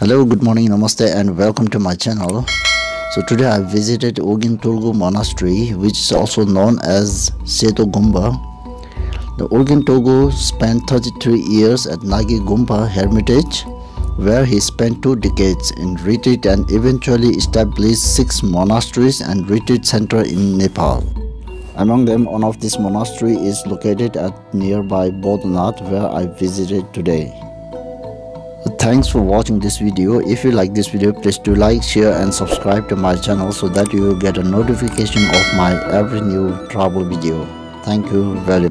Hello, good morning, namaste, and welcome to my channel. So today I visited Urgyen Monastery, which is also known as Seto Gumba. The Urgyen spent 33 years at Nagi Gumba Hermitage, where he spent two decades in retreat and eventually established six monasteries and retreat center in Nepal. Among them, one of this monastery is located at nearby Bodhnath where I visited today. Thanks for watching this video. If you like this video, please do like, share and subscribe to my channel so that you will get a notification of my every new travel video. Thank you very much.